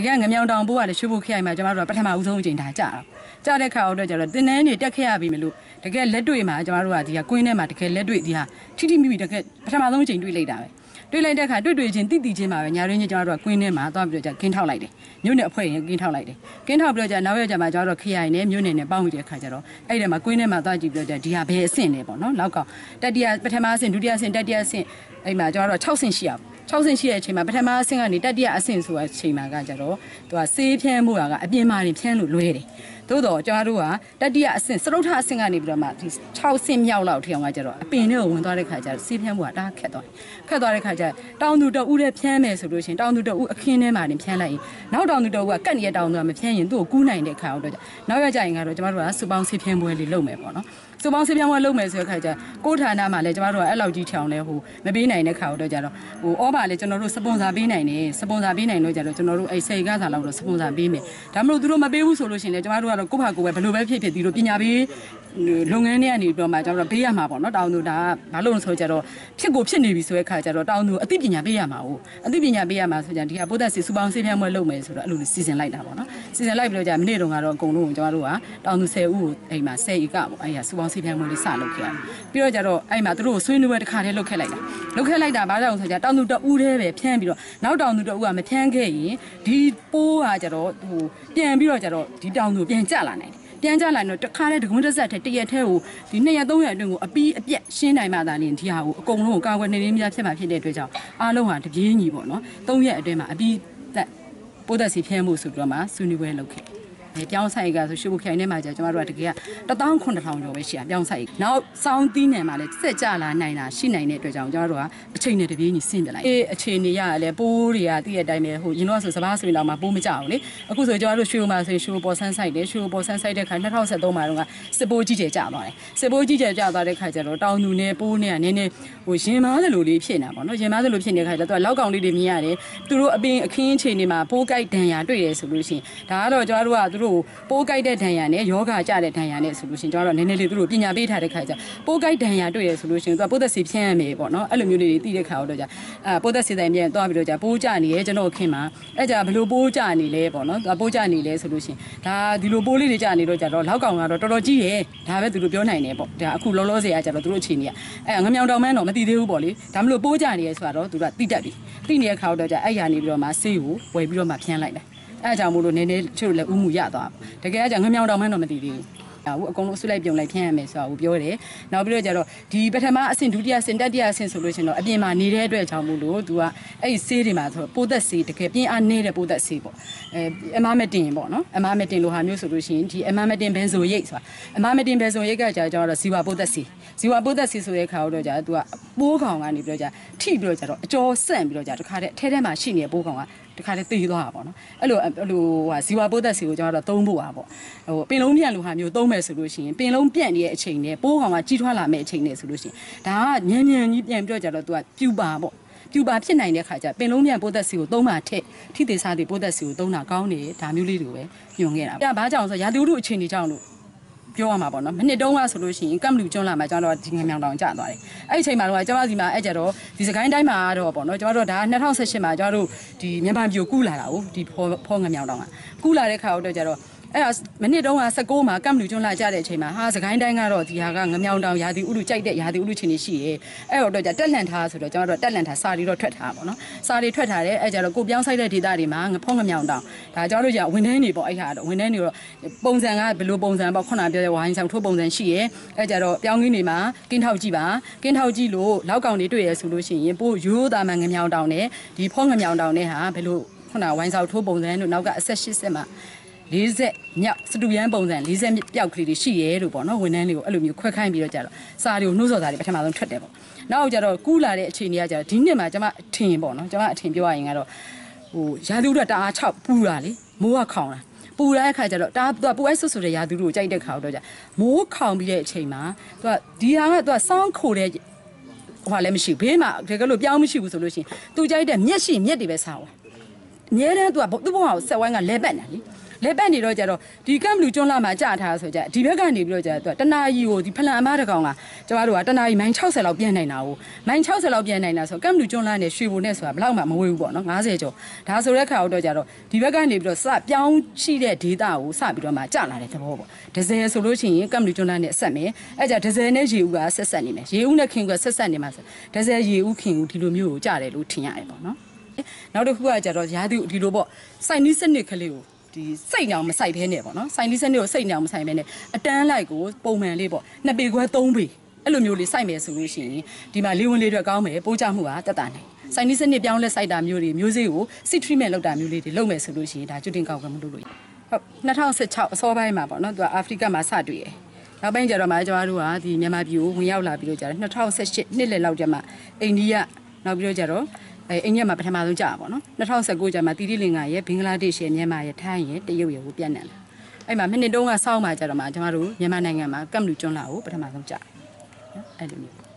တကယ်ငမြောင်တောင်ပိုးကလည်းရွှေဘိုခရိုင်မှာကျမတို့ကပထမဦးဆုံးအချိန်ဒါကြာတာကြာတဲ့ခါတော့ကျတော့တင်းနှန်းနေတက်ခဲ့ရပြီမလို့တကယ်လက်တွေ့မှာကျမတို့ကဒီဟာကွင်းထဲမှာတကယ်လက်တွေ့ဒီဟာထိထိမိမိတကယ်ပထမဆုံးအချိန်တွေ့လိုက်တာပဲတွေ့လိုက်တဲ့ခါတွေ့တွေ့ချင်းတိတိချင်းမှာပဲညာရင်းချင်းကျမတို့ကကွင်းထဲမှာသွားပြီးတော့ကျကင်းထောက်လိုက်တယ်မြို့နယ်အဖွဲ့ရင်ကင်းထောက်လိုက်တယ်ကင်းထောက်ပြီးတော့ကျနောက်ရကျမှကျမတို့ခရိုင်နဲ့မြို့နယ်နဲ့ပေါင်းပြီးတဲ့ခါကျတော့အဲ့ဒီမှာကွင်းထဲမှာသွားကြည့်ပြီးတော့ကျဒီဟာဘယ်အဆင့်လဲပေါ့နော်လောက်ကောင်တတိယပထမအဆင့်ဒုတိယအဆင့်တတိယအဆင့်အဲ့မှာကျမတို့က6ဆင့်ရှိအောင် 6ဆင့်ရှိတဲ့အချိန်မှာပထမအဆင့်ကနေတတိယအဆင့်ဆိုတဲ့အချိန်မှာကကြတော့သူကဆေးဖြန်းမှုကအပြင်မာနေဖြန်းလို့လွဲတယ် သို့တော့ကျွန်တော်တို့ကတတိယအဆင့်စရုပ်ထအဆင့်ကနေပြီးတော့မှဒီ6ဆင့်မြောက်လောက်ထိအောင်ကကြတော့အပင်ထဲကိုဝင်သွားတဲ့ခါကျတော့ဆေးဖြန်းမှုကတအားခက်သွားတယ်ခက်သွားတဲ့ခါကျတောင်သူတအူးတဲ့ဖြန်းမယ်ဆိုလို့ရှိရင်တောင်သူတအူးအခင်းထဲမှာနေဖြန်းလိုက်ရင်နောက်တောင်သူတအူးကကတ်နေတဲ့တောင်သူကမဖြန်းရင်သူ့ကိုကူးနိုင်တဲ့ခါတော့နောက်ရကြရင်ကတော့ကျွန်တော်တို့ကစူပေါင်းဆေးဖြန်းပွဲလေးလုပ်မယ်ပေါ့နော်စူပေါင်းဆေးဖြန်းပွဲလုပ်မယ်ဆိုတဲ့ခါကျကိုဌာနမှာလည်းကျွန်တော်တို့ကအဲ့လောက်ကြီးချောင်လဲဟိုမပေးနိုင်တဲ့ခါတော့ကြတော့ဟိုဩဘာလည်းကျွန်တော်တို့စပွန်ဆာပေးနိုင်တယ်စပွန်ဆာပေးနိုင်တော့ကြတော့ကျွန်တော်တို့အဲ့စေကားစာလောက်တော့စပွန်ဆာပေးမယ်ဒါမှမဟုတ်သူတို့မပေးဘူးဆိုလို့ရှိရင်လည်းကျွန်တော်တို့ကတော့ကိုယ့်ဘာကိုယ်ပဲဘယ်လိုပဲဖြစ်ဖြစ်ဒီလိုပညာပေးလုပ်ငန်းတွေကနေပြီးတော့မှကျွန်တော်တို့ပေးရမှာပေါ့နော်တောင်သူဒါဘာလို့လဲဆိုကြတော့ဖြစ်ကိုဖြစ်နေပြီဆိုတဲ့အခါကျတော့တောင်သူအသိပညာပေးရမှာ哦အသိပညာပေးရမှာဆိုကြဒီကပိုးသက်စီစူပေါင်းစေးပြန့်မွဲလုပ်မယ်ဆိုတော့အဲ့လိုစီစဉ်လိုက်တာပေါ့နော်စီစဉ်လိုက်ပြီးတော့ကြာမနေ့တုန်းကတော့အကုန်လုံးကိုကျွန်တော်တို့ကတောင်သူ10ဦးကိုအိမ်မှာ10ဧကပေါ့အဲ့ဒါစူပေါင်းစေးပြန့်မွဲလေးစလုပ်ခဲ့ရတယ်ပြီးတော့ကြတော့အဲ့မှာသူတို့ဆွေးနွေးပွဲတစ်ခါတည်းလုပ်ခဲ့လိုက်တာလုပ်ခဲ့လိုက်တာဘာကြောင့်ဆိုကြတောင်သူတအူးတည်းပဲဖြန်းပြီးတော့နောက်တောင်သူတအူးကမဖြန်းခဲ့ရင်ဒီပိုးကကြတော့ဟိုပြန်ပြီးတော့ကြတော့ဒီတောင်သူပြန်ကျလာနိုင်တယ်ပြန်ကြလာတော့တခါတည်းဒကွန်းတစ်ဆက်တည်းတရက်ထဲကိုဒီ2ရက်3ရက်အတွင်းကိုအပီးအပြက်ရှင်းနိုင်မှသာနေဒီဟာကိုအကုန်လုံးကိုကာကွယ်နေရင်းများဖြစ်မှာဖြစ်တဲ့အတွက်ကြောင့်အားလုံးဟာတပြေးညီပေါ့နော်3ရက်အတွင်းမှာအပီးသက်ပိုးသက်စီဖျဲမှုဆိုပြီးတော့မှဆွေးနွေးပွဲလုပ်ခဲ့အဲ ပြောင်းဆိုင်ကဆိုရှုပ်ခိုင်ထဲမှာကြာကျမတို့ကတကယ်က19000ကျော်ပဲရှိရပြောင်းဆိုင်နောက်စောင်းသီးနယ်မှာလည်းစက်ကြလာနိုင်တာရှိနိုင်တဲ့အတွက်ကြောင့်ကျမတို့ကအချိန်နဲ့တပြေးညီဆင်းပြလိုက်အေးအချိန်နေရလဲပိုးတွေကတည့်ရတိုင်းပဲဟိုရင်တော့ဆိုစပားဆိုရင်တော့မှပိုးမကြအောင်လေအခုဆိုကျမတို့ရွှေမှာဆိုရင်ရွှေပေါ်ဆန်းဆိုင်တယ်ရွှေပေါ်ဆန်းဆိုင်တဲ့ခါ2023မှာတော့စစ်ပိုးကြီးကျယ်ကြသွားတယ်စစ်ပိုးကြီးကျယ်ကြသွားတဲ့ခါကျတော့တောင်သူနဲ့ပိုးနဲ့ကနည်းနည်းဟိုရင်မားသလိုလေးဖြစ်နေတာပေါ့နော်ရင်မားသလိုဖြစ်နေတဲ့ခါကျတော့သူကလောက်ကောင်လေးတွေမြင်ရတယ်သူတို့အပင်အခင်းအချိန်တွေမှာပိုးကြိုက်ဒဏ်ရာတွေ့တယ်ဆိုလို့ရှိရင်ဒါကတော့ကျမတို့ကသူတို့ပိုးကြိုက်တဲ့ဒဏ်ရာနဲ့ယောဂကြတဲ့ဒဏ်ရာနဲ့ဆိုလို့ရှိရင်ကျမတို့နည်းနည်းလေးသူတို့ပညာပေးထားတဲ့ခါကျပိုးကြိုက်ဒဏ်ရာတွေ့ရဆိုလို့ရှိရင်သူကပိုးသက်စီဖြန်းရမယ်ပေါ့နော်အဲ့လိုမျိုးလေးတွေသိတဲ့ခါတော့ကြာအာပိုးသက်စီတိုင်ပြန်သွားပြီးတော့ကြာပိုးကြနေရဲကျွန်တော်ခင်မှာအဲ့ကြာဘလို့ပိုးကြနေလဲပေါ့နော်သူကပိုးကြနေလဲဆိုလို့ရှိရင်ဒါဒီလိုပိုးလေးတွေကြနေတော့ကြာတော့လောက်ကောင်ကတော့တော်တော်ကြီးတယ်ဒါပဲသူတို့ပြောနိုင်တယ်ပေါ့ဒါအခုလောလောဆယ်ကကြာတော့သူတို့အခြေအနေကအဲ့ငမြောင်တောင်မန်းတော့မသိသေးဘူးပေါ့လေဒါမလို့ပိုးကြနေရဲဆိုတော့သူကတိတက်ပြီတိနေတဲ့ခါတော့ကြာအဲ့ရနေပြီးတော့မှဆေးကိုဝယ်ပြီးတော့မှဖြန်းလိုက်တယ် အဲအကြောင်းမို့လို့နည်းနည်းချို့လည်းဥမှုရသွားတကယ်အကြောင်းငမြောင်တောင်မှန်းတော့မသိသေးဘူးဟိုအကုန်လုံးဆွလိုက်ပြုံလိုက်ဖြန်းရမယ်ဆိုတာကိုပြောတယ်။နောက်ပြီးတော့ကျတော့ဒီပထမအဆင့်ဒုတိယအဆင့်တတိယအဆင့်ဆိုလို့ရှိရင်တော့အပြင်မှာနေတဲ့အတွက်ကြောင့်မို့လို့ तू ကအဲ့ဒီဆေးတွေမှာဆိုပိုးသက်ဆေးတကယ်ပြင်းအားနေတဲ့ပိုးသက်ဆေးပေါ့။အဲအမားမတင်ပေါ့နော်။အမားမတင်လိုဟာမျိုးဆိုလို့ရှိရင်ဒီအမားမတင်ဘန်ဇိုရိတ်ဆိုတာအမားမတင်ဘန်ဇိုရိတ်ကကြာကျတော့ဇီဝပိုးသက်ဆေးဇီဝပိုးသက်ဆေးဆိုတဲ့ခါတော့ကြာ तू ကပိုးကောင်ကနေပြီးတော့ကြာထိပြီးတော့ကြာတော့အကျော်ဆန့်ပြီးတော့ကြာတခါတည်းအထဲထဲမှာရှိနေတဲ့ပိုးကောင်က တခါတည်းတည်သွားတာပေါ့နော်အဲ့လိုအဲ့လိုဟာဇီဝပိုးသက်စီကိုကျွန်တော်တို့သုံးဖို့ပါပေါ့ဟိုပင်လုံးပြန့်လိုဟာမျိုးသုံးမယ်ဆိုလို့ရှိရင်ပင်လုံးပြန့်နေတဲ့အချိန်နဲ့ပိုးကောင်ကကြီးထွားလာမယ့်အချိန်နဲ့ဆိုလို့ရှိရင်ဒါကညံညံကြီးပြန်ပြီးတော့ကြတော့သူကပြူပါပေါ့ပြူပါဖြစ်နိုင်တဲ့ခါကျပင်လုံးပြန်ပိုးသက်စီကိုသုံးပါထက်ထိသေးစားသေးပိုးသက်စီကိုသုံးတာကောင်းတယ်ဒါမျိုးလေးတွေပဲညွန်ခဲ့တာ။အဲဘာကြောင့်ဆိုရာသီဥတုအခြေအနေကြောင့်လို့ ပြောရမှာပေါ့နော်မနှစ်တုန်းကဆိုလို့ရှိရင်ကမ်လူကျွန်းလာမှာကျွန်တော်တို့ဒီငမြောင်တောင်ကျသွားတယ်အဲ့ဒီအချိန်မှာတော့ကျွန်တော်ဒီမှာအဲ့ကြတော့ဒီစကိုင်းတိုင်းမှာတော့ပေါ့နော်ကျွန်တော်တို့ဒါ2018မှာကျွန်တော်တို့ဒီမြန်မာပြည်ကိုကူးလာတာ哦ဒီဖောဖောငမြောင်တောင်ကကူးလာတဲ့ခါတော့ကြတော့ အဲ့ဒါမနစ်တုန်းက16မှာကမ်လူကျွန်းလာကြတဲ့အချိန်မှာဟာစကိုင်းတိုင်းကတော့ဒီဟာကငမြောင်တောင်ရာသီဥတုကြိုက်တဲ့ရာသီဥတုချင်းနေရှိရဲအဲ့တော့ကြတက်လန်ထားဆိုတော့ကျွန်တော်တို့တက်လန်ထားစာရီတော့ထွက်ထားပါတော့စာရီထွက်ထားတယ်အဲ့ကြတော့ကိုပြောင်းဆိုင်တဲ့ဒေသတွေမှာငဖောငမြောင်တောင်ဒါကျွန်တော်တို့じဝန်ထမ်းတွေပေါ့အဲ့ဟာတော့ဝန်ထမ်းတွေတော့ပုံစံကဘယ်လိုပုံစံပေါ့ခုနပြောတဲ့ဝိုင်းဆောင်ထိုးပုံစံရှိရဲအဲ့ကြတော့ပြောင်းကင်းတွေမှာကင်းထောက်ကြည့်ပါကင်းထောက်ကြည့်လို့လောက်ကောင်တွေတွေ့ရဆိုလို့ရှိရင်ပို့ရိုးသားမှငမြောင်တောင်နဲ့ဒီဖောငမြောင်တောင်နဲ့ဟာဘယ်လိုခုနဝိုင်းဆောင်ထိုးပုံစံတို့နောက်ကအဆက်80မှာ 40မြောက်စတူရန်ပုံစံ40ပြောက်ကလေးတွေရှိရဲလို့ပေါ့နော်ဝန်ထမ်းတွေကိုအဲ့လိုမျိုးခွဲခိုင်းပြီးတော့ကြတော့စာတွေကိုနှိုးဆော်စာတွေပထမဆုံးထွက်တယ်ပေါ့နောက်ကြတော့ကူးလာတဲ့အခြေအနေကကြတော့ဒီနှစ်မှာကျွန်မအထင်ပေါ့နော်ကျွန်မအထင်ပြောရရင်ကတော့ဟိုရာသီဥတုတအား6ပူတာလေမိုးကခေါင်တာပူတဲ့အခါကျတော့ဒါသူကပူအိုက်ဆွဆိုတဲ့ရာသီဥတုကိုကြိုက်တဲ့ခါတော့ကြမိုးခေါင်ပြီးတဲ့အချိန်မှာသူကဒီဟာကသူကစောင်းခိုတဲ့ဟိုဟာလည်းမရှိဘူးဘေးမှာတကယ်လို့ပြောင်းမရှိဘူးဆိုလို့ရှိရင်သူကြိုက်တဲ့မျက်ရှိမျက်တွေပဲစားသွားအများတန်းသူကသူ့ဘဝကိုဆက်ဝိုင်းကလဲပတ်နေလေ လက်ပတ်နေတော့ကြတော့ဒီကမ်ဘလူကျွန်းလာမှာကြာထားဆိုကြဒီဘက်ကနေပြီးတော့ကြတော့တနာကြီးကိုဒီဖလန်အမားတကောင်ကကျမတို့ကတနာကြီးမိုင်60လောက်ပြန်နိုင်တာကိုမိုင်60လောက်ပြန်နိုင်တာဆိုကမ်ဘလူကျွန်းလာနဲ့ရွှေဘုံနဲ့ဆိုတာဘယ်လောက်မှမဝေးဘူးပေါ့နော်90ကျော်ဒါဆိုတဲ့ခါတော့ကြတော့ဒီဘက်ကနေပြီးတော့စပြောင်းရှိတဲ့ဒေတာကိုစပြီးတော့မှကြာလာတဲ့သဘောပေါ့ဒဇယ်ဆိုလို့ရှိရင်ကမ်ဘလူကျွန်းလာနဲ့ဆက်မယ်အဲကြဒဇယ်နဲ့ရေဦးကဆက်ဆက်နေမယ်ရေဦးနဲ့ခင်ကဆက်ဆက်နေမှာဆိုဒဇယ်ရေဦးခင်ဦးဒီလိုမျိုးကိုကြာတယ်လို့ထင်ရတယ်ပေါ့နော်နောက်တစ်ခုကကြတော့ရာသီဒီလိုပေါ့စိုက်နီးစနစ်ကလေးကို ဒီစိတ်ညောင်မစိုက်ဘဲနဲ့ပေါ့နော်စိုက်နီးစနစ်ကိုစိတ်ညောင်မစိုက်ဘဲနဲ့အတန်းလိုက်ကိုပုံမှန်လေးပေါ့နှစ်ပေခွဲသုံးပေအဲ့လိုမျိုးလေးစိုက်မယ်ဆိုလို့ရှိရင်ဒီမှာလေးဝင်လေးတွေကောင်းမယ်ပိုးကြမှုကတက်တာနိုင်စိုက်နီးစနစ်ပြောင်းလဲစိုက်တာမျိုးတွေမျိုးစေ့ကိုစစ် treatment လုပ်တာမျိုးလေးတွေလုပ်မယ်ဆိုလို့ရှိရင်ဒါကျွတ်တင်ကောက်ကမလုပ်လို့ရဟုတ်2016အစောပိုင်းမှာပေါ့နော်သူကအာဖရိကမှာစတွေ့ရယ်နောက်ပိုင်းကျတော့မှကျမတို့ကဒီမြန်မာပြည်ကိုဝင်ရောက်လာပြီးတော့ကျတော့2018နှစ်လယ်လောက်ကျမှအိန္ဒိယနောက်ပြီးတော့ကျတော့ အဲအိန္ဒိယမှာပထမဆုံးကြာပါတော့နော်2019ကျမှတီတီလင်္ကာရဲ့ဘင်္ဂလားဒေ့ရှ်ရဲ့မြန်မာရဲ့ထိုင်းရဲ့တရုတ်ရဲ့ကိုပြန့်နှံ့လာအဲ့မှာမိနစ်တုန်းကစောင်းမှာကြတော့မှကျမတို့မြန်မာနိုင်ငံမှာကမ်လူကျွန်းလာကိုပထမဆုံးကြာနော်အဲ့လိုမျိုး